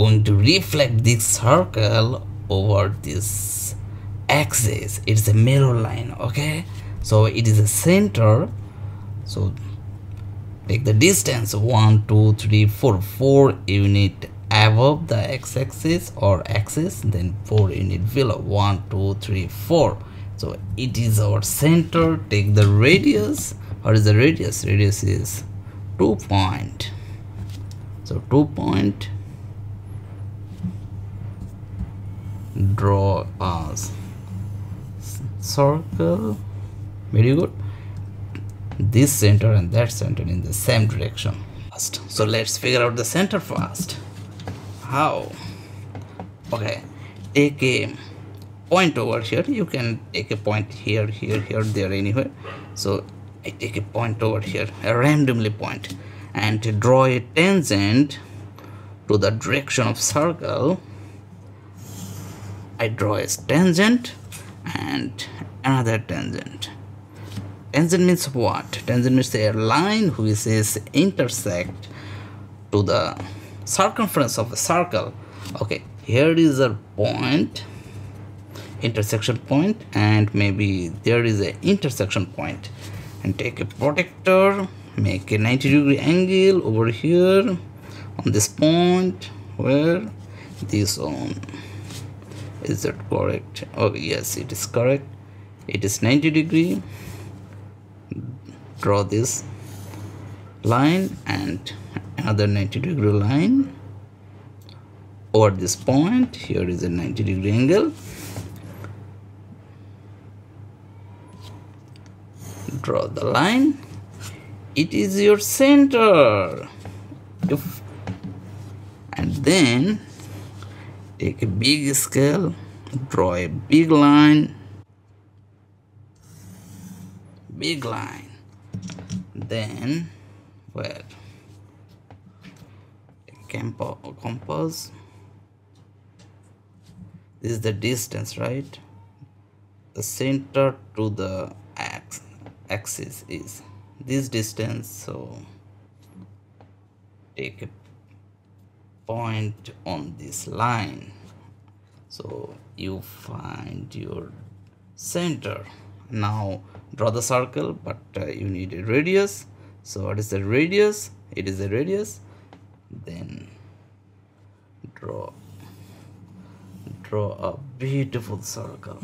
going to reflect this circle over this axis. It's a mirror line okay? So it is a center. So take the distance. One two three four. Four unit above the x-axis or axis then four unit below. One two three four. So it is our center. Take the radius. What is the radius? Radius is two point. So two point draw a circle. Very good. This center and that center in the same direction. First. So let's figure out the center first. How? Okay. Take a point over here. You can take a point here here here there anywhere. So i take a point over here. A randomly point. And draw a tangent to the direction of circle I draw a tangent and another tangent. Tangent means what? Tangent means a line which is intersect to the circumference of a circle. Okay here is a point intersection point and maybe there is a intersection point. And take a protector make a 90 degree angle over here on this point where this on is that correct? Oh yes it is correct. It is 90 degree. Draw this line and another 90 degree line. Over this point here is a 90 degree angle. Draw the line. It is your center. If and then take a big scale draw a big line big line. Then where? Compass this is the distance right? The center to the axis is this distance so take a point on this line so you find your center. Now draw the circle but uh, you need a radius. So what is the radius? It is a radius. Then draw. Draw a beautiful circle